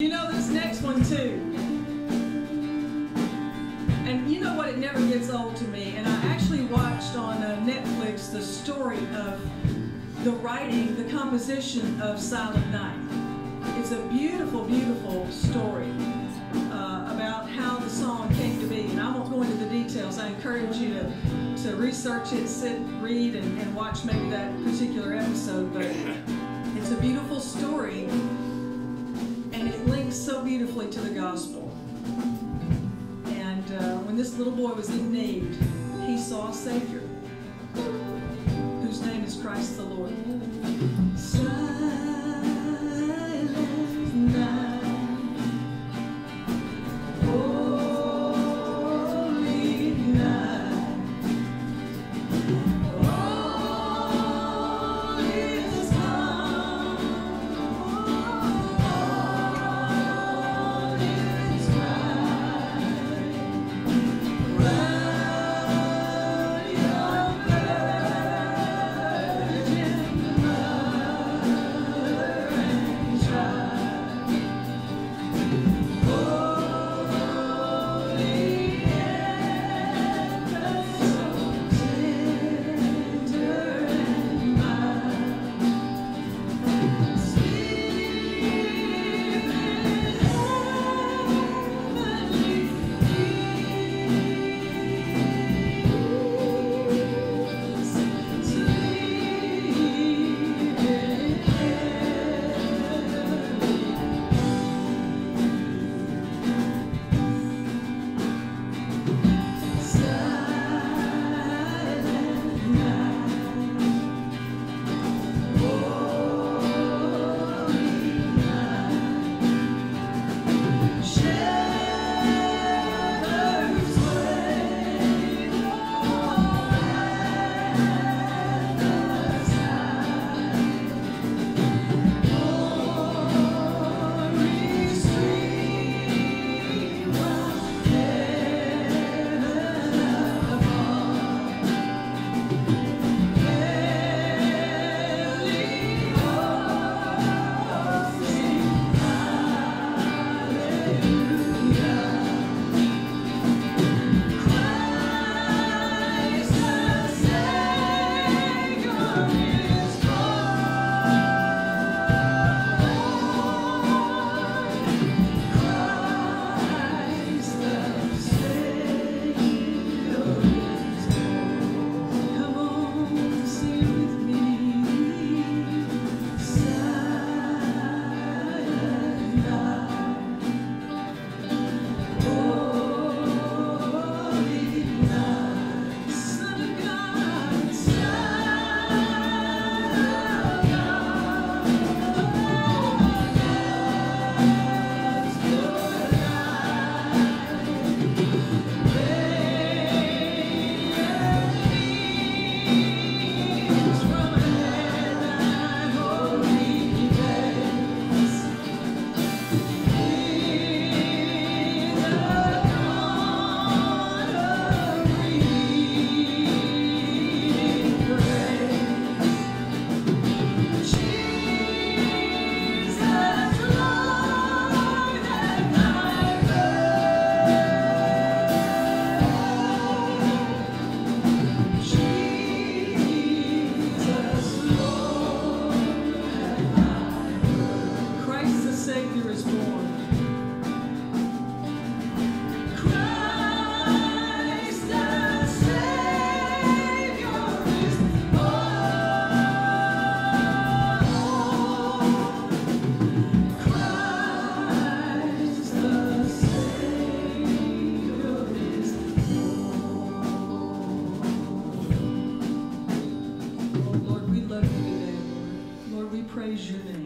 You know this next one too. And you know what? It never gets old to me. And I actually watched on uh, Netflix the story of the writing, the composition of Silent Night. It's a beautiful, beautiful story uh, about how the song came to be. And I won't go into the details. I encourage you to, to research it, sit, read, and, and watch maybe that particular episode. But it's a beautiful story and it links so beautifully to the gospel. And uh, when this little boy was in need, he saw a Savior whose name is Christ the Lord. Praise your name.